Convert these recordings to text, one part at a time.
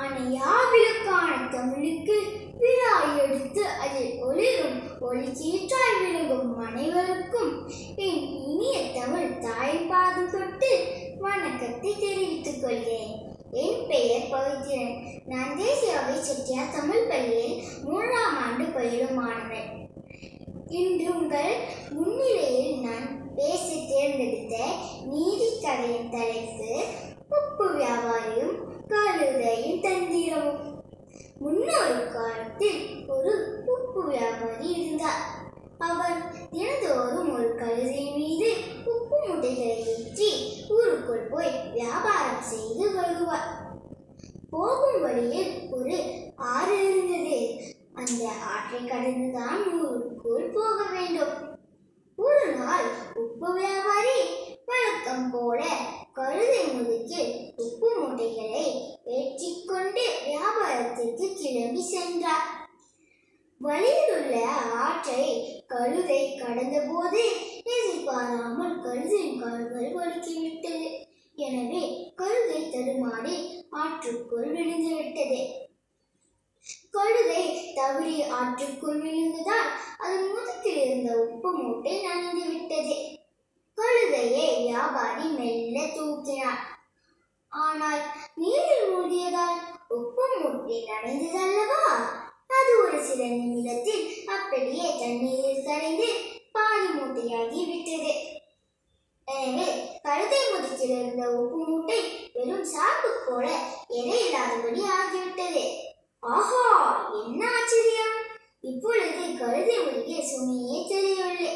அணையாவிலுக்கான தமிழுக்கு விழா எடுத்து அதில் ஒளிரும் ஒளி சீற்றாய் விளங்கும் அனைவருக்கும் என் இனிய தமிழ் தாய் பாதம் தொட்டு வணக்கத்தை தெரிவித்துக் கொள்கிறேன். என் பெயர் பவித்திரன் நான் தேசியாவை செட்டியார் தமிழ் பள்ளியில் மூன்றாம் ஆண்டு பயிலும் மாணவன். இன்று உங்கள் முன்னிலையில் நான் பேச தேர்ந்தெடுத்த நீதி கதையின் தலைப்பு உப்பு வியாபாரியும் கழுதையும் தந்திரமும் முன்னொரு காலத்தில் ஒரு உப்பு வியாபாரி இருந்தார். அவர் தினந்தோறும் ஒரு கழுதை மீது உப்பு முட்டைகளை ஏற்றி ஊருக்குள் போய் வியாபாரம் செய்து வருவார். போகும் வழியில் ஒரு ஆறு இருந்தது. அந்த ஆற்றை கடந்துதான் ஊருக்குள் போக வேண்டும். ஒரு நாள் உப்பு வியாபாரி வழக்கம் போல கழுதை முதுக்கில் உப்பு மூட்டைகளை ஏற்றிக்கொண்டு வியாபாரத்திற்கு கிளம்பி சென்றார். வழியில் உள்ள ஆற்றை கழுதை கடந்தபோது எதிர்பாராமல் கழுதையின் கால்கள் வழுக்கிவிட்டது எனவே கழுதை தடுமாறி ஆற்றுக்குள் விழுந்துவிட்டது கழுதை தவறி ஆற்றுக்குள் விழுந்ததால் அதன் முதுகில் இருந்த உப்பு மூட்டை நனைந்து விட்டது. கழுதையை வியாபாரி மெல்ல தூக்கினார். ஆனால் நீரில் மூழ்கியதால் உப்பு மூட்டை நனைந்ததல்லவா? அது ஒரு சில நிமிடத்தில் அப்படியே தண்ணீரில் கரைந்து பாதி மூட்டையாகி விட்டது. எனவே கழுதை முதுகில் இருந்த உப்பு மூட்டை வெறும் சாக்கு போல எடையில்லாதபடி ஆகிவிட்டது. ஆஹா என்ன ஆச்சரியம்? இப்பொழுது கழுதை ஒழுகிய சுமையே தெரியவில்லை.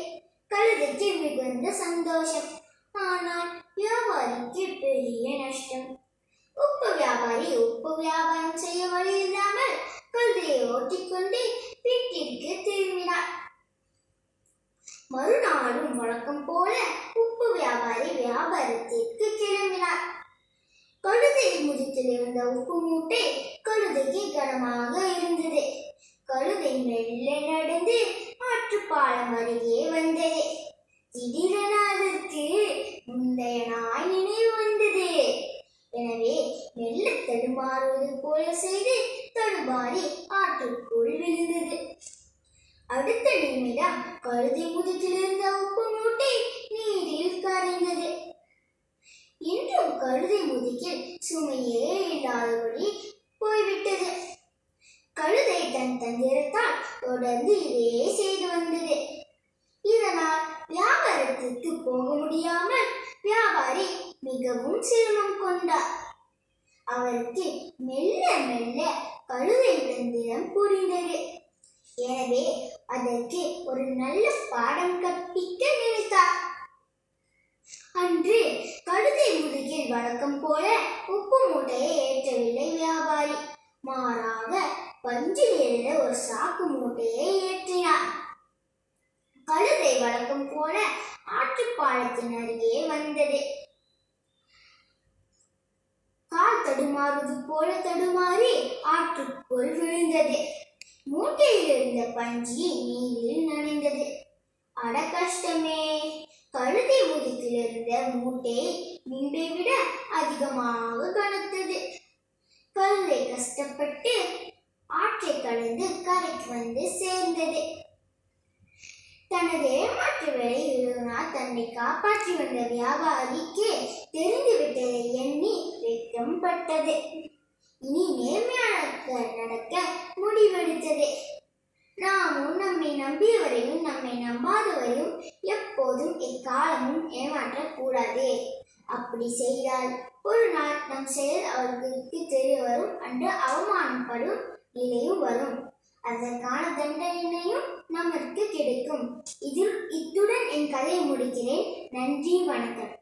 கழுதைக்கு மிகுந்த சந்தோஷம். ஆனால் வியாபாரிக்கு பெரிய நஷ்டம். உப்பு வியாபாரி உப்பு வியாபாரம் செய்ய வழி இல்லாமல் கழுதையை ஓட்டிக்கொண்டு வீட்டிற்கு திரும்பினார் மறுநாளும் வழக்கம் போல உப்பு வியாபாரி வியாபாரத்திற்கு கிளம்பினார் கழுதை முதுகில் இருந்த உப்பு மூட்டை கழுதைக்கு கனமாக இருந்தது. கழுதை மெல்ல நடந்து ஆற்றுப்பாலம் அருகே வந்தது. திடீரென அதற்கு முந்தைய நாய் நினைவு வந்தது. எனவே மெல்ல தடுமாறுவது போல செய்து தடுமாறி ஆற்றுக்குள் விழுந்தது. அடுத்த நிமிடம் கழுதை முதுகிலிருந்த உப்பு மூட்டை நீரில் கரைந்தது. இன்றும் கழுதை முதுகில் சுமையே இல்லாதபடி தந்திரத்தான் தொடர்ந்து இதையே செய்து வந்தது. இதனால் வியாபாரத்திற்கு போக முடியாமல் வியாபாரி மிகவும் சிரமம் கொண்டார். அவருக்கு மெல்ல மெல்ல கழுதை தந்திரம் புரிந்தது. எனவே அதற்கு ஒரு நல்ல பாடம் கற்பிக்க நினைத்தார். அன்று கழுதை முதுகில் வழக்கம் போல உப்பு மூட்டையை ஏற்றவில்லை வியாபாரி. மாறாக பஞ்சில் இருந்த ஒரு சாக்கு மூட்டையை ஏற்றினார். கழுதை வழக்கம் போல ஆற்றுப்பாலத்தின் அருகே வந்தது. கால் தடுமாறுவது போல தடுமாறி ஆற்றுக்குள் விழுந்தது. மூட்டையில் இருந்த பஞ்சி நீரில் நனைந்தது. அட கஷ்டமே! கழுதை முதுகில் இருந்த மூட்டை முன்பை விட அதிகமாக கனத்தது. கழுதை கஷ்டப்பட்டு கடந்து கரைக்கு வந்து சேர்ந்தது. தனது ஏமாற்று வேலையினால் தன்னை காப்பாற்றி வந்த வியாபாரிக்கு தெரிந்துவிட்டதை எண்ணி வெட்கம் பட்டது. இனி நேர்மையாக நடக்க முடிவெடுத்தது. நாமும் நம்மை நம்பியவரையும் நம்மை நம்பாதவரையும் எப்போதும் எக்காலமும் ஏமாற்றக்கூடாது. அப்படி செய்தால் ஒரு நாள் நம் செயல் அவர்களுக்கு தெரிய வரும். அன்று அவமானப்படும் நிலையும் வரும். அதற்கான தண்டனையும் நமக்கு கிடைக்கும். இதில் இத்துடன் என் கதையை முடிக்கிறேன். நன்றி வணக்கம்.